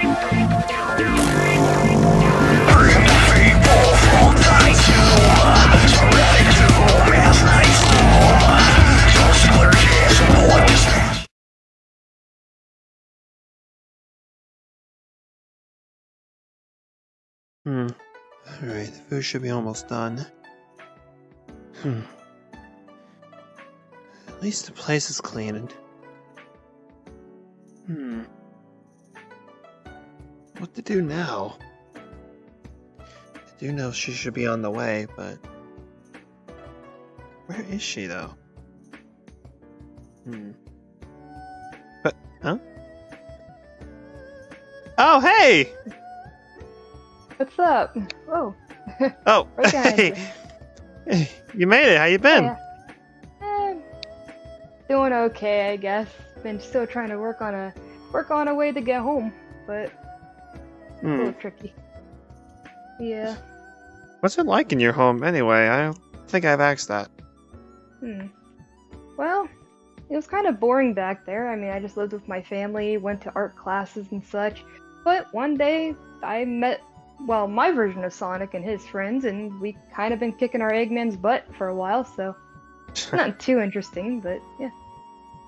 Hmm. Alright, the food should be almost done. Hmm. At least the place is cleaned. Hmm. What to do now? I do know she should be on the way, but. Where is she, though? Hmm. But, huh? Oh, hey! What's up? Oh. Oh, Right hey! Hey, You made it. How you been? Yeah. Eh, doing okay, I guess. Been still trying to work on a work on a way to get home, but a Hmm. little tricky. Yeah. What's it like in your home anyway? I don't think I've asked that. Hmm. Well, it was kind of boring back there. I mean, I just lived with my family, went to art classes and such. But one day, I met, well, my version of Sonic and his friends, and we kind of been kicking our Eggman's butt for a while, so not too interesting, but yeah.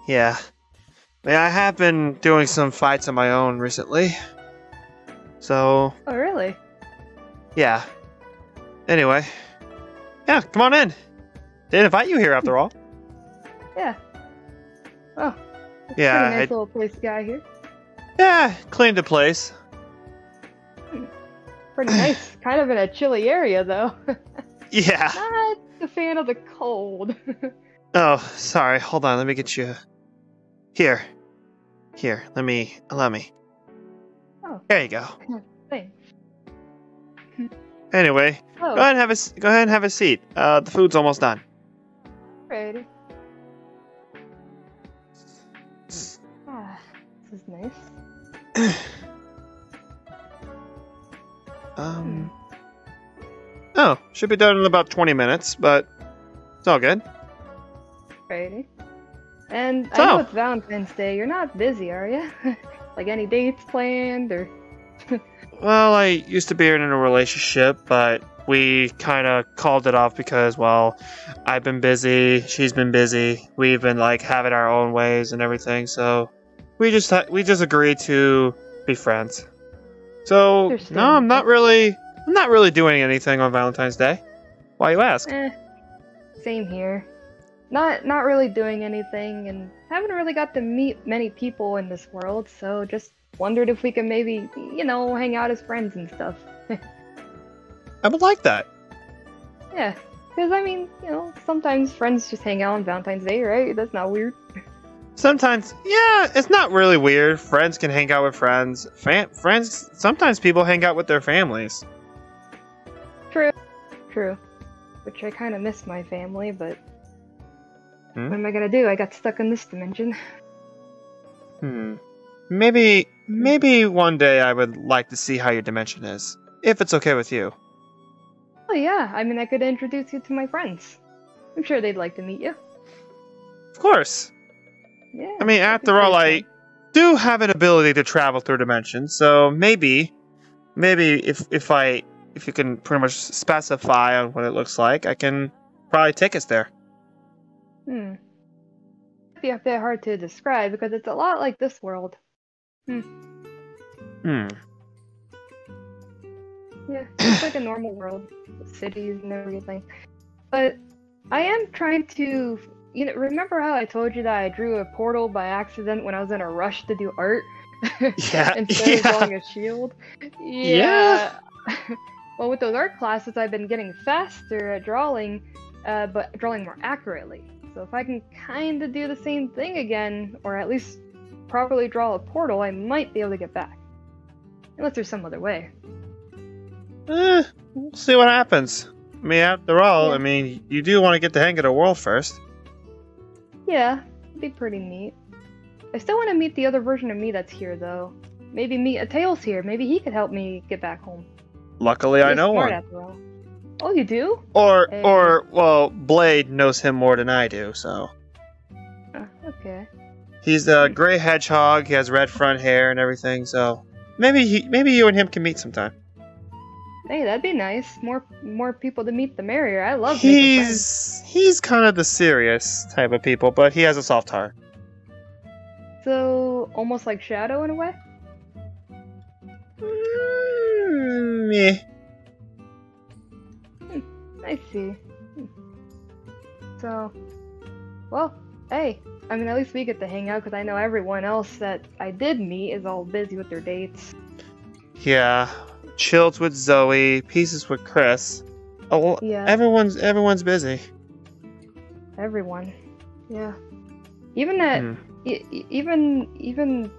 yeah. I mean, I have been doing some fights on my own recently. So, Oh, really? yeah. Anyway. Yeah, come on in. Didn't invite you here after all. Yeah. Oh. Yeah, nice I- little place guy here. Yeah, cleaned the place. Pretty nice. kind of in a chilly area, though. Yeah. Not a fan of the cold. Oh, sorry. Hold on. Let me get you. Here. Here. Let me. Allow me. Oh. There you go. Anyway, Oh, go ahead and have a go ahead and have a seat. Uh, the food's almost done. ready. Ah, this is nice. Um. Oh, should be done in about 20 minutes, but it's all good. Ready. And I So- know it's Valentine's Day. You're not busy, are you? like any dates planned or? Well, I used to be in a relationship, but we kind of called it off because, well, I've been busy, she's been busy, we've been like having our own ways and everything, so we just ha- we just agreed to be friends. So no, I'm not really, I'm not really doing anything on Valentine's Day. Why you ask? Eh, same here. Not not really doing anything, and haven't really got to meet many people in this world. So just wondered if we could maybe, you know, hang out as friends and stuff. I would like that. Yeah, because I mean, you know, sometimes friends just hang out on Valentine's Day, right? That's not weird. Sometimes, yeah, it's not really weird. Friends can hang out with friends. Fam- friends, sometimes people hang out with their families. True, true. Which I kind of miss my family, but Hmm? what am I gonna do? I got stuck in this dimension. Hmm. Maybe, maybe one day I would like to see how your dimension is, if it's okay with you. Oh yeah, I mean, I could introduce you to my friends. I'm sure they'd like to meet you. Of course. Yeah. I mean, after all, I do have an ability to travel through dimensions, so maybe, maybe if if I if you can pretty much specify on what it looks like, I can probably take us there. Hmm. It'd be a bit hard to describe because it's a lot like this world. Hmm. Yeah, it's like a normal world, cities and everything. But I am trying to, you know, remember how I told you that I drew a portal by accident when I was in a rush to do art? Yeah, Instead of yeah. drawing a shield? Yeah. well, with those art classes, I've been getting faster at drawing, uh, but drawing more accurately. So if I can kind of do the same thing again, or at least properly draw a portal, I might be able to get back. Unless there's some other way. Eh, we'll see what happens. I mean, after all, Yeah. I mean, you do want to get the hang of the world first. Yeah, it'd be pretty neat. I still want to meet the other version of me that's here, though. Maybe meet a Tails here. Maybe he could help me get back home. Luckily, I know one. Oh, you do? Or, Hey. or, well, Blade knows him more than I do, so. Uh, okay. He's a gray hedgehog, he has red front hair and everything, so maybe he, maybe you and him can meet sometime. Hey, that'd be nice. More more people to meet, the merrier. I love. He's he's kind of the serious type of people, but he has a soft heart. So almost like Shadow in a way. Mm, yeah. I see. So, well, hey. I mean, at least we get to hang out because I know everyone else that I did meet is all busy with their dates. Yeah, chilled with Zoe, pieces with Chris. Oh, Yeah. everyone's everyone's busy. Everyone. Yeah. Even that. Hmm. e- even even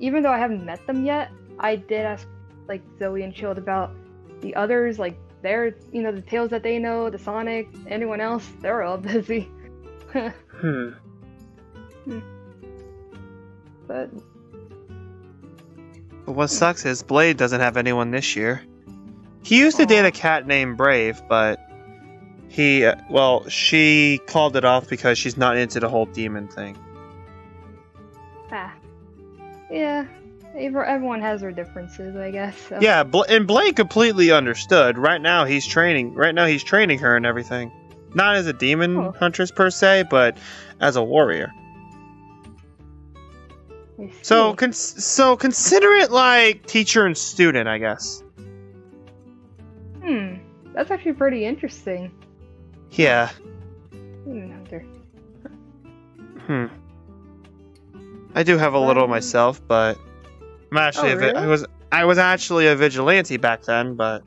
even though I haven't met them yet, I did ask like Zoe and Shield about the others, like their you know the Tails that they know, the Sonic, anyone else. They're all busy. Hmm. but But what sucks is Blade doesn't have anyone this year. He used to date a cat named Brave, but he, uh, well, she called it off because she's not into the whole demon thing. ah, yeah. Ev- Everyone has their differences, I guess. So. Yeah, and Blade completely understood. Right now, he's training. Right now, he's training her and everything. Not as a demon Oh. huntress per se, but as a warrior. So, cons- so consider it like teacher and student, I guess. hmm, that's actually pretty interesting. Yeah. Demon Hunter. Hmm. I do have a little Um, myself, but I'm actually Oh, a vi- really? I was I was actually a vigilante back then, but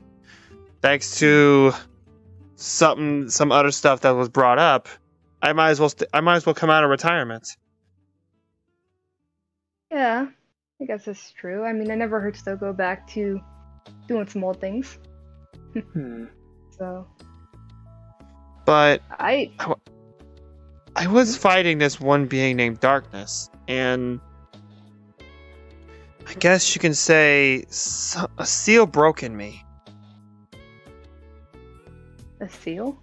thanks to something some other stuff that was brought up, I might as well st- I might as well come out of retirement. Yeah, I guess that's true. I mean, it never hurts to go back to doing some old things. Hmm. So But I I was fighting this one being named Darkness, and I guess you can say a seal broke in me. a seal.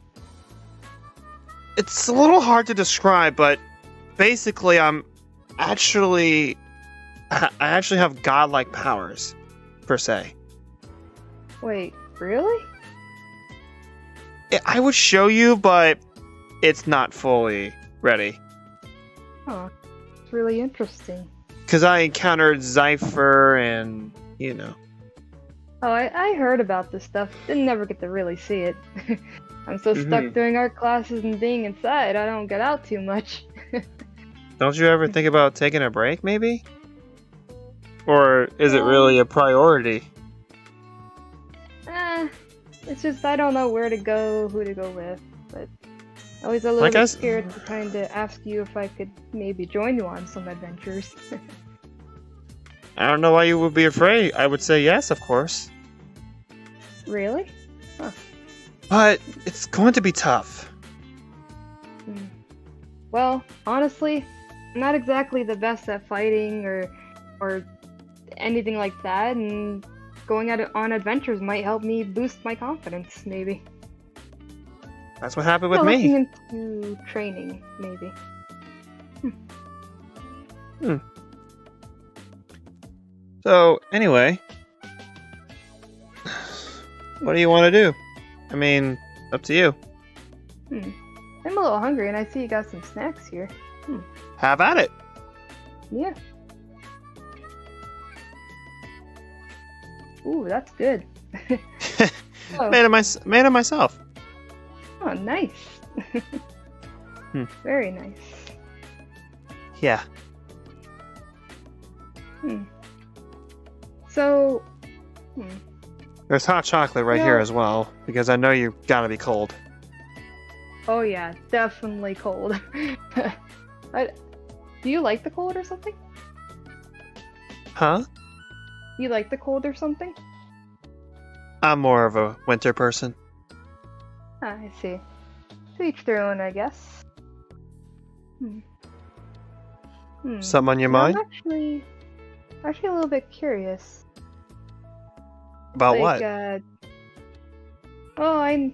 it's a little hard to describe, but basically, I'm actually I actually have godlike powers, per se. Wait, really? I- I would show you, but it's not fully ready Huh. It's really interesting. Because I encountered Zypher and you know. Oh, I, I heard about this stuff. Didn't never get to really see it. I'm so stuck Mhm. doing art classes and being inside, I don't get out too much. Don't you ever think about taking a break, maybe? Or is it really a priority? Eh, it's just I don't know where to go, who to go with. But I was a little Like I bit s- scared to kind of ask you if I could maybe join you on some adventures. I don't know why you would be afraid. I would say yes, of course. really? But it's going to be tough. Hmm. Well, honestly, I'm not exactly the best at fighting or or anything like that, and going out on adventures might help me boost my confidence, maybe. That's what happened with me. Into training, maybe. So, anyway, what do you want to do? I mean, up to you. Hmm. I'm a little hungry, and I see you got some snacks here. Have at it. Yeah. Ooh, that's good. oh, Made it my made it myself. oh, nice. Hmm. Very nice. Yeah. Hmm. So, hmm. There's hot chocolate right here as well because I know you gotta be cold. oh yeah, definitely cold. I, do you like the cold or something? Huh? You like the cold or something? I'm more of a winter person. Ah, I see. To each their own, I guess. Hmm. Hmm. Something on your mind I'm actually, actually a little bit curious. About like, what? Uh, oh, I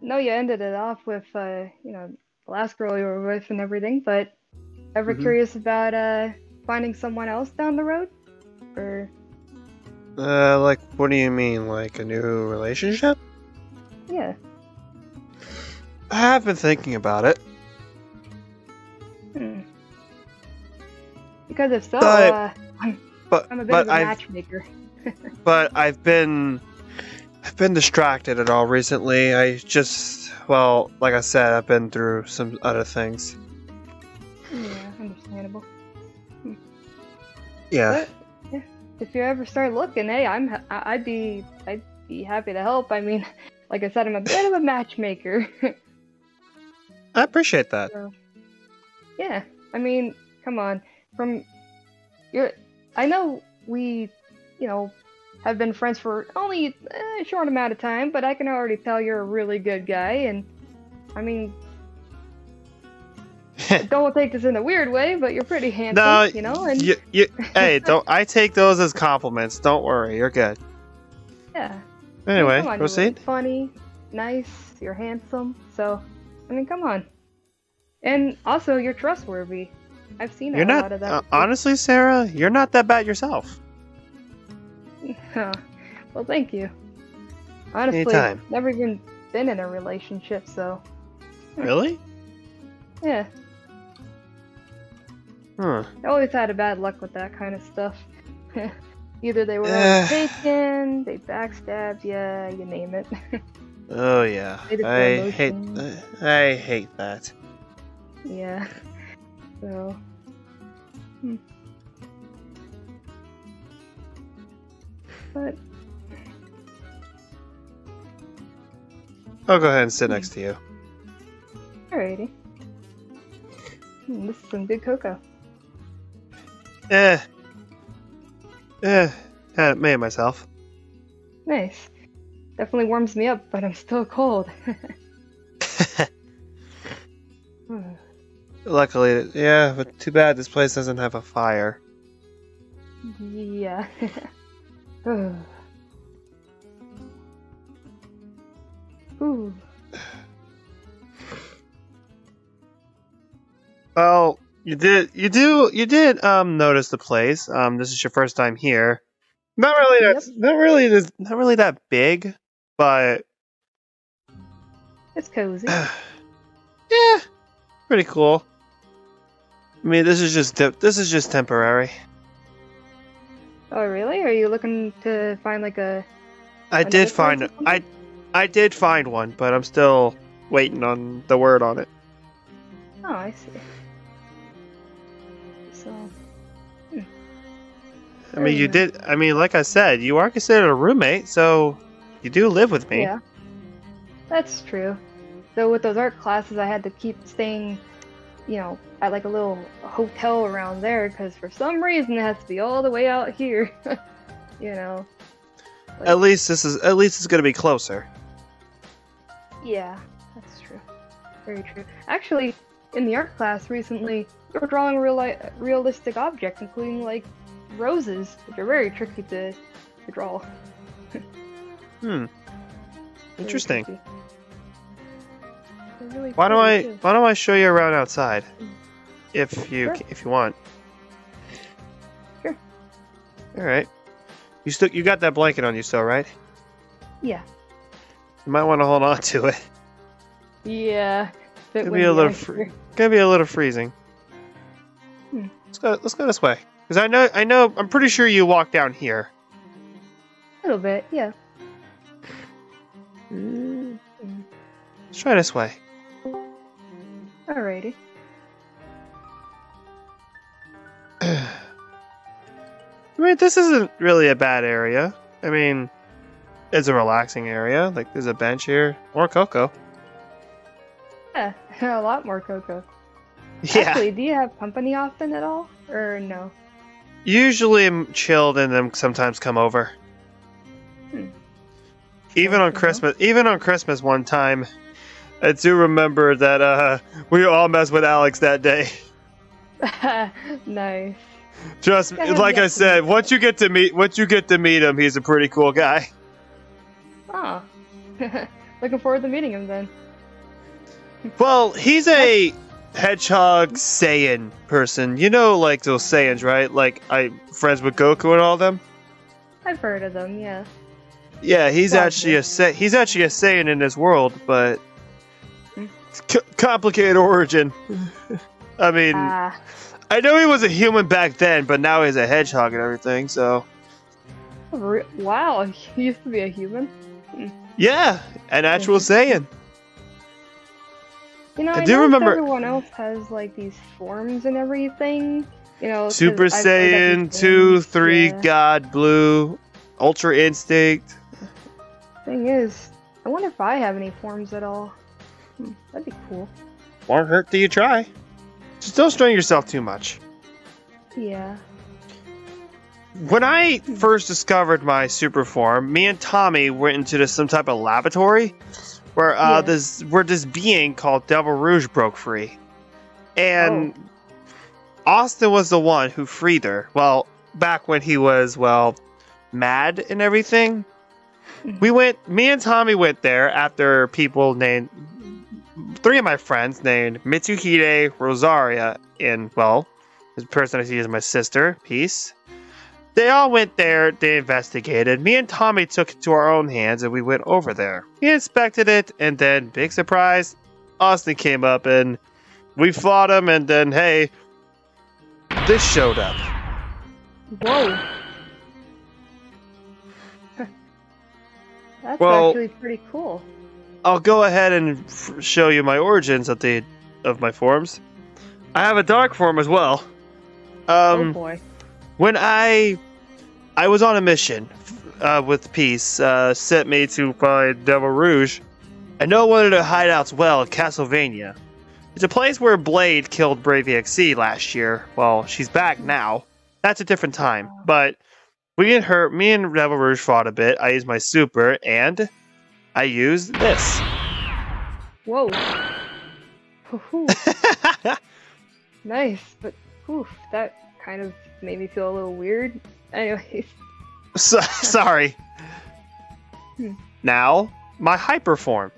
know you ended it off with, uh, you know, the last girl you were with and everything, but ever Mhm. curious about uh, finding someone else down the road? Or Uh, like, what do you mean? Like a new relationship? Yeah. I have been thinking about it. Hmm. Because if so, But- uh, But I'm a bit but of a I've matchmaker. but I've been I've been distracted at all recently. I just well, like I said, I've been through some other things. Yeah, understandable. Yeah. But yeah, if you ever start looking, hey, I'm I'd be I'd be happy to help. I mean, like I said, I'm a bit of a matchmaker. I appreciate that. yeah, I mean, come on, from your, I know we, you know, have been friends for only a short amount of time, but I can already tell you're a really good guy, and I mean, don't take this in a weird way, but you're pretty handsome, no, you know, and you, you, hey, don't I take those as compliments. Don't worry, you're good. yeah. I mean, Anyway, on, proceed. You're funny, nice, you're handsome. So, I mean, come on. And also, you're trustworthy. I've seen You're a not lot of that. uh, honestly, Sarah. You're not that bad yourself. Huh. well, thank you. Honestly, Anytime. never even been in a relationship, so Really? yeah. Huh. I always had a bad luck with that kind of stuff. Either they were always taken, they backstabbed, yeah, you name it. Oh yeah. I hate. I hate that. yeah. So. Hmm. But I'll go ahead and sit next to you. alrighty. Hmm, this is some good cocoa. Eh. Eh. Had it made myself. Nice. Definitely warms me up, but I'm still cold. Hmm. Luckily, yeah, but too bad this place doesn't have a fire. yeah. Ooh. Well, you did, you do, you did um notice the place. Um, this is your first time here. Not really, Yep. that's not really, this- not really that big, but It's cozy. yeah, pretty cool. I mean, this is just this is just temporary. Oh, really? Are you looking to find like a. I did find. I I did find one, but I'm still waiting on the word on it. Oh, I see. So. Hmm. I mean, you did. I mean, like I said, you are considered a roommate, so you do live with me. Yeah. That's true. Though with those art classes, I had to keep staying, you know, at like a little hotel around there because for some reason it has to be all the way out here. you know. Like, At least this is at least it's gonna be closer. Yeah, that's true. Very true. Actually, in the art class recently, we were drawing real realistic objects, including like roses, which are very tricky to, to draw. Hmm. Very Interesting. tricky. Really Why don't I too. Why don't I show you around outside, if you Sure. if you want. Sure. All right. You still you got that blanket on you still, right? Yeah. You might want to hold on to it. Yeah. Bit Could be a little fr- Gonna be a little freezing. Hmm. Let's go. Let's go this way. Cause I know. I know. I'm pretty sure you walk down here. A little bit, yeah. Let's try this way. Alrighty. I mean, this isn't really a bad area. I mean, it's a relaxing area. Like, there's a bench here. More cocoa. Yeah, a lot more cocoa. Yeah. Actually, do you have company often at all? Or no? Usually I'm chilled and then sometimes come over. Hmm. Even on. Christmas, even on Christmas one time, I do remember that uh, we all messed with Alex that day. nice. Just like I said, once you get to meet, once you get to meet him, he's a pretty cool guy. Oh. Looking forward to meeting him then. Well, he's a hedgehog Saiyan person. You know, like those Saiyans, right? Like I friends with Goku and all them. I've heard of them, yeah. Yeah, he's Well, actually a say he's actually a Saiyan in this world, but c- complicated origin. I mean, Ah, I know he was a human back then, but now he's a hedgehog and everything. So re- wow, he used to be a human. yeah, an actual Saiyan. You know, I I, do remember- everyone else has like these forms and everything. You know, Super I've Saiyan two, three, Yeah. God Blue, Ultra Instinct. Thing is, I wonder if I have any forms at all. Hmm, that'd be cool. Won't hurt till you try. Just don't strain yourself too much. Yeah. When I first discovered my super form, me and Tommy went into this, some type of laboratory where uh, Yeah. this where this being called Devil Rouge broke free, and Oh. Austin was the one who freed her. Well, back when he was well mad and everything, Mhm. we went. Me and Tommy went there after people named three of my friends named Mitsuhide, Rosaria, and well, the person I see is my sister. Peace. They all went there, they investigated. Me and Tommy took it to our own hands and we went over there. We inspected it, and then, big surprise, Austin came up and we fought him, and then, hey, this showed up. Whoa. That's Well- actually pretty cool. I'll go ahead and f- show you my origins of the of my forms. I have a dark form as well. oh Um, boy. when I I was on a mission uh, with Peace, uh, sent me to find Devil Rouge. I know one of the hideouts well, Castlevania. It's a place where Blade killed Brave EXE last year. Well, she's back now. That's a different time. But we and her, me and Devil Rouge fought a bit. I used my super, and I used this. Whoa. Nice, but oof, that kind of made me feel a little weird. Anyways, So, sorry. Hmm. Now, my hyper form.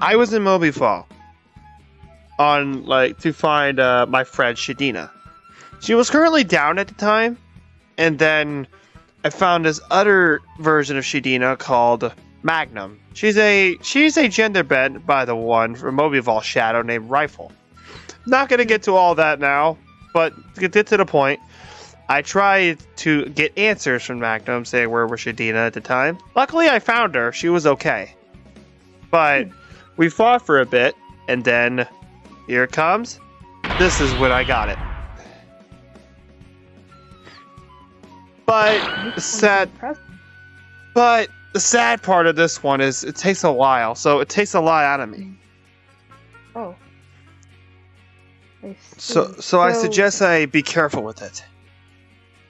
I was in Moby Fall on like to find uh, my friend Shadina. She was currently down at the time, and then I found this other version of Shadina called Magnum. She's a she's a gender bent by the one from Moby Fall Shadow named Rifle. Not gonna get to all that now, but to get to the point. I tried to get answers from Magnum, saying where was Shadina at the time. Luckily, I found her. She was okay. But we fought for a bit, and then here it comes. This is when I got it. But this sad, but the sad part of this one is it takes a while, so it takes a lot out of me. Oh. I So, see. so I suggest I be careful with it.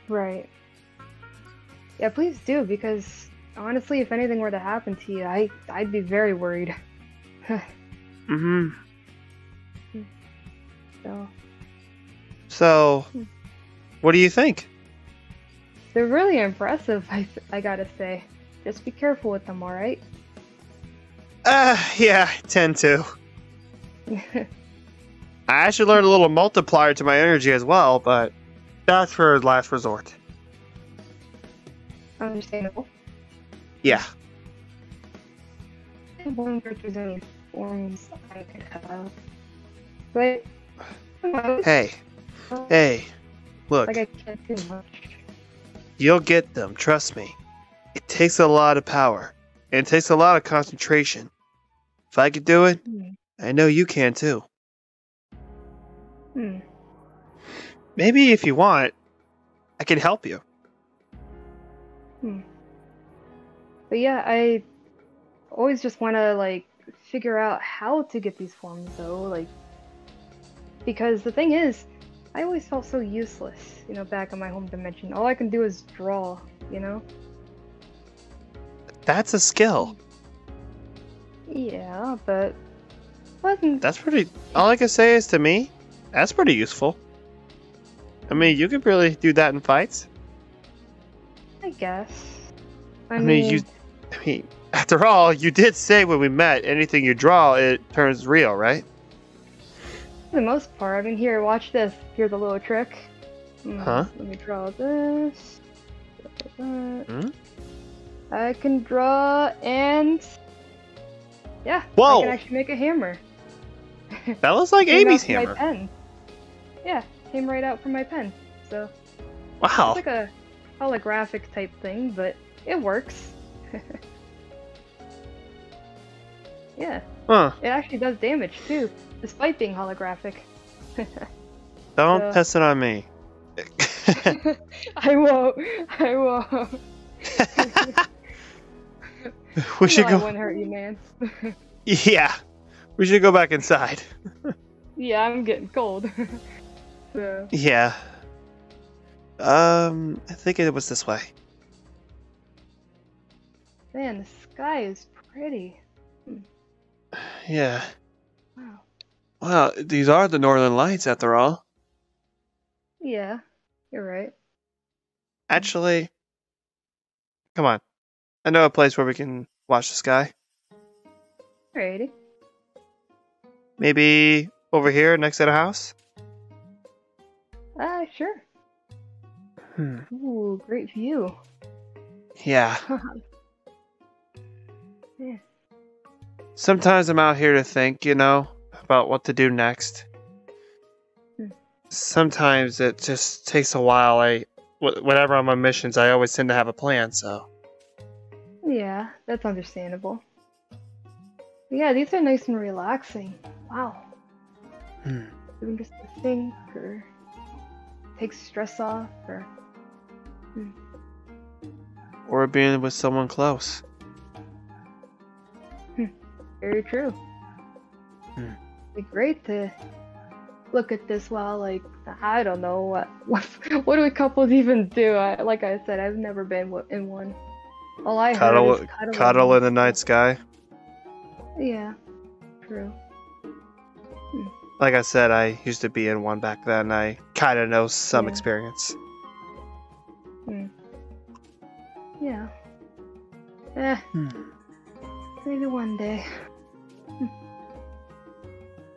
Right. Yeah, please do because honestly, if anything were to happen to you, I I'd be very worried. mm-hmm. So So, what do you think? They're really impressive. I I gotta say, just be careful with them. All right. Uh, yeah, I tend to. I actually learned a little multiplier to my energy as well, but that's for last resort. Understandable. Yeah. I wonder if there's any forms I could have. But Hey, hey, look, like I can't do much. You'll get them, trust me. It takes a lot of power, and it takes a lot of concentration. If I could do it, Hmm. I know you can too. Hmm. Maybe if you want, I can help you. But yeah, I always just want to like figure out how to get these forms though, like because the thing is, I always felt so useless, you know, back in my home dimension. All I can do is draw, you know? That's a skill. Yeah, but wasn't That's pretty. All I can say is to me, that's pretty useful. I mean, you could really do that in fights. I guess. I, I mean, you. I mean, after all, you did say when we met, anything you draw, it turns real, right? For the most part, I mean, here, watch this. Here's a little trick. Hmm, Huh? Let me draw this. Hmm? I can draw and yeah, Whoa! I can actually make a hammer. That looks like Amy's from My hammer. pen. Yeah, came right out from my pen. So Wow. it's like a holographic type thing, but it works. yeah, Huh. it actually does damage too, despite being holographic. Don't Yeah. test it on me. I won't. I won't. we should I go. wouldn't hurt you, man. Yeah. We should go back inside. yeah, I'm getting cold. so, Yeah. Um, I think it was this way. man, the sky is pretty. Yeah. Wow. Well, these are the Northern Lights after all. Yeah, you're right. Actually, come on. I know a place where we can watch the sky. Alrighty. Maybe over here next to the house? Ah, sure. Hmm. Ooh, great view. Yeah. yeah. Sometimes I'm out here to think, you know, about what to do next. Hmm. Sometimes it just takes a while. I, wh- whenever I'm on missions, I always tend to have a plan. So, Yeah, that's understandable. Yeah, these are nice and relaxing. Wow. hmm. Doing just to think or take stress off or or being with someone close. Very true. Hmm. Be great to look at this while like I don't know what what what do couples even do? I, like I said, I've never been in one. All I Cuddle, heard is cuddling. cuddle in the night sky. Yeah, true. Like I said, I used to be in one back then. I kind of know some Yeah. experience. Yeah. Eh, Hmm. maybe one day.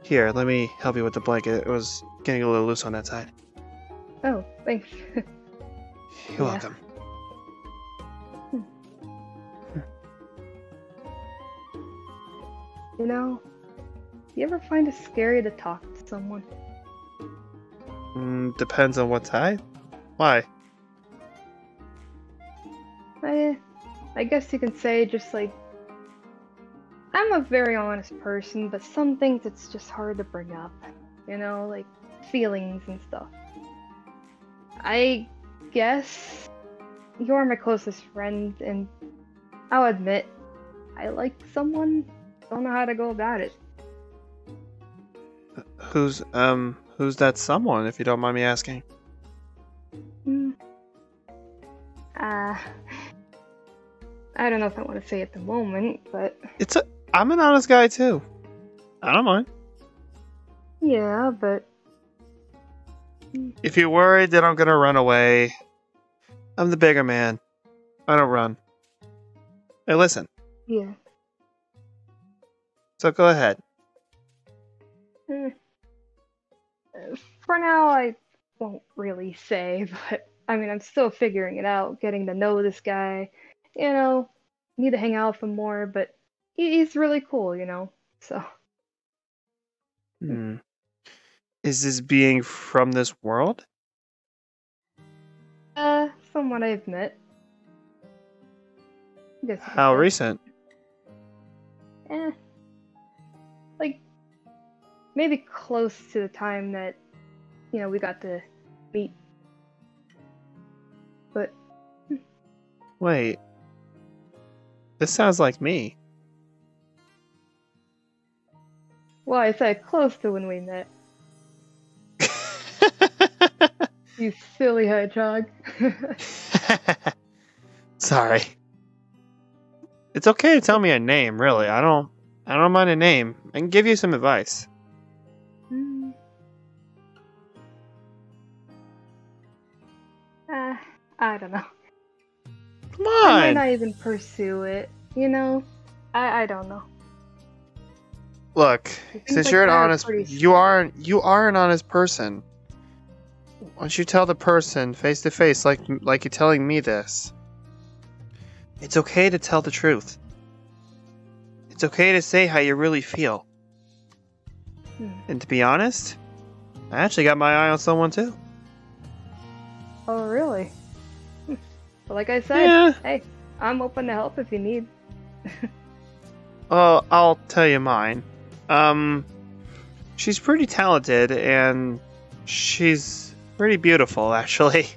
Here, let me help you with the blanket. It was getting a little loose on that side. Oh, thanks. You're Yeah. welcome. you know, you ever find it scary to talk to someone? Mm, depends on what side. Why? I, I guess you can say just like I'm a very honest person, but some things it's just hard to bring up. You know, like feelings and stuff. I guess you're my closest friend, and I'll admit I like someone. Don't know how to go about it. Who's um who's that someone? If you don't mind me asking. Hmm. Uh, I don't know if I want to say at the moment, but It's a. I'm an honest guy too. I don't mind. yeah, but If you're worried that I'm gonna run away, I'm the bigger man. I don't run. Hey, listen. yeah. So go ahead. Hmm. For now, I won't really say, but I mean, I'm still figuring it out, getting to know this guy. You know, need to hang out with him more, but he's really cool, you know. So, Hmm. Is this being from this world? uh, someone I've met. I guess you could How recent? Eh. Like, maybe close to the time that, you know, we got to meet. But, Wait. This sounds like me. Well, I said close to when we met. You silly hedgehog. Sorry. It's okay to tell me a name, really. I don't I don't mind a name. I can give you some advice. Hmm. Uh, I don't know. Come on. I might not even pursue it. You know, I I don't know. Look, since like you're an honest you are you are an honest person. Why don't you tell the person face to face, like like you're telling me this? It's okay to tell the truth. It's okay to say how you really feel. Hmm. And to be honest, I actually got my eye on someone too. Oh, really? But like I said, Yeah. hey, I'm open to help if you need. Well, I'll tell you mine. Um, she's pretty talented and she's pretty beautiful, actually.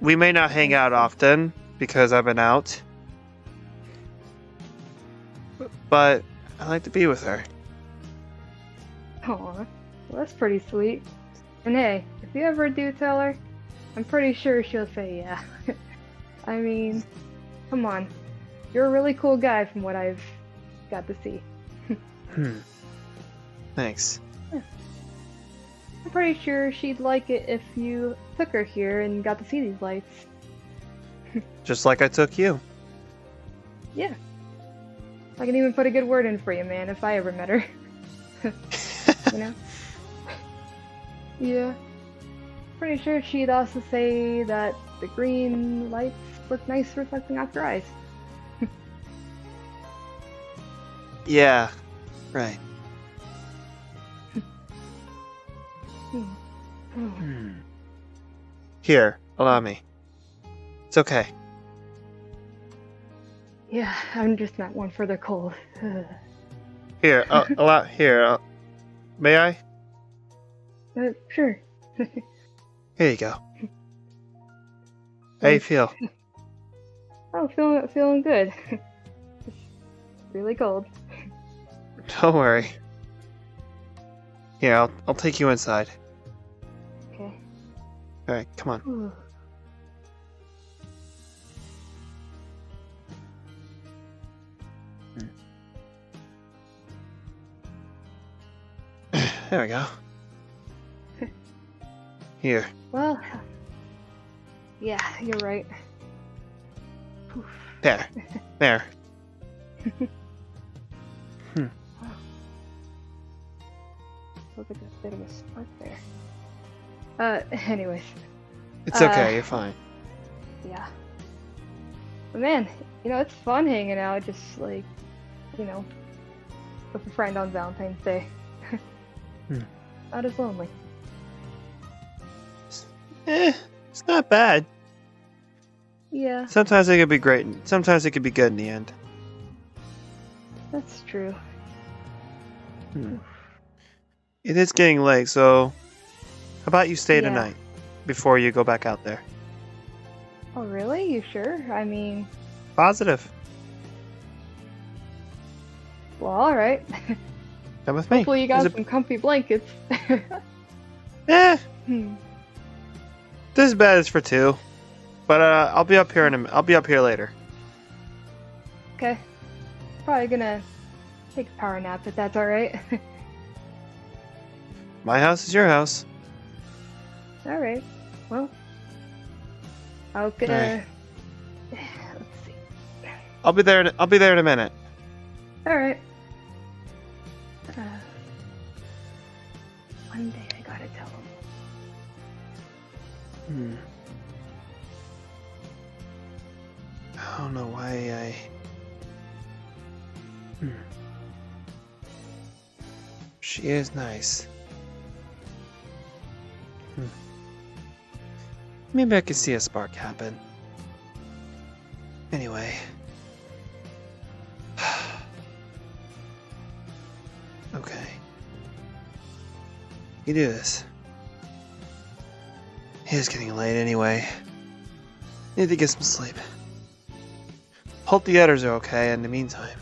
We may not hang out often because I've been out, but I like to be with her. Aw, well, that's pretty sweet. And hey, if you ever do tell her, I'm pretty sure she'll say yeah. I mean, come on. You're a really cool guy from what I've got to see. Hmm. Thanks. I'm pretty sure she'd like it if you took her here and got to see these lights. Just like I took you. Yeah. I can even put a good word in for you, man, if I ever met her. you know? Yeah. Pretty sure she'd also say that the green lights look nice reflecting off your eyes. Yeah. Right. Hmm. Here, allow me. It's okay. Yeah, I'm just not one for the cold. Here, uh, allow. Here, uh, may I? Uh, sure. Here you go. How you feel? Oh, feeling feeling good. Really cold. Don't worry. Here, I'll I'll take you inside. Okay. All right, come on. There we go. Here. Well, yeah, you're right. There. There. Look at that bit of a spark there. Uh, anyways, It's Uh, okay. You're fine. yeah. But man, you know, it's fun hanging out, just like, you know, with a friend on Valentine's Day. Hmm. Not as lonely. Eh, it's not bad. Yeah, Sometimes it could be great. and Sometimes it could be good in the end. that's true. It is getting late, so how about you stay Yeah. tonight before you go back out there? Oh, really? You sure? I mean, Positive. well, alright. Come with me. Hopefully you got a- some comfy blankets. Eh, hmm. this bed is for two, but uh, I'll be up here in a, I'll be up here later. Okay. Probably gonna take a power nap but that's alright. My house is your house. alright. Well, I'll get Alright. Let's see. I'll be there. In, I'll be there in a minute. Alright. Uh, one day I gotta tell him. Hmm. I don't know why I. Hmm. She is nice. Hmm. Maybe I could see a spark happen. Anyway. okay. You do this. It is getting late anyway. Need to get some sleep. Hope the others are okay in the meantime.